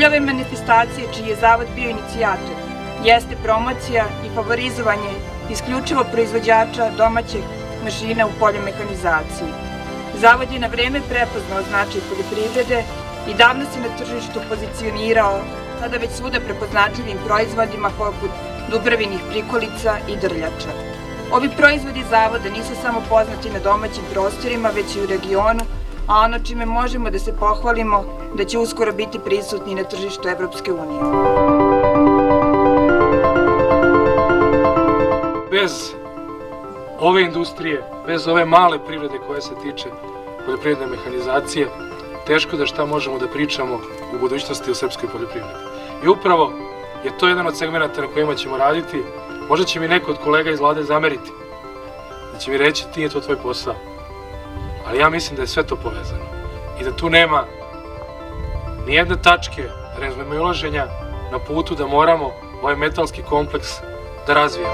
manifestacije čiji je Zavod bio inicijator jeste promocija i favorizovanje isključivo proizvođača domaćih mašina u polju mehanizacije. Zavod je na vreme prepoznao značaj poljoprivrede i davno se na tržištu pozicionirao sada već svuda prepoznatljivim proizvodima poput dubravinih prikolica i drljača. Ovi proizvodi zavoda nisu samo poznati na domaćim prostorima, već i u regionu, a ono čime možemo da se pohvalimo da će uskoro biti prisutni na tržištu Evropske unije. Bez ove industrije, bez ove male privrede koja se tiče poljoprivredne mehanizacije, teško da šta možemo da pričamo u budućnosti o srpskoj poljoprivredi. I upravo je to jedan od segmenta na kojima ćemo raditi. Možda će mi neko od kolega iz vlade zameriti, da će mi reći ti je to tvoj posao. Ali ja mislim da je sve to povezano i da tu nema ni jedne tačke ulaženja na putu da moramo ovaj metalski kompleks da razvijemo.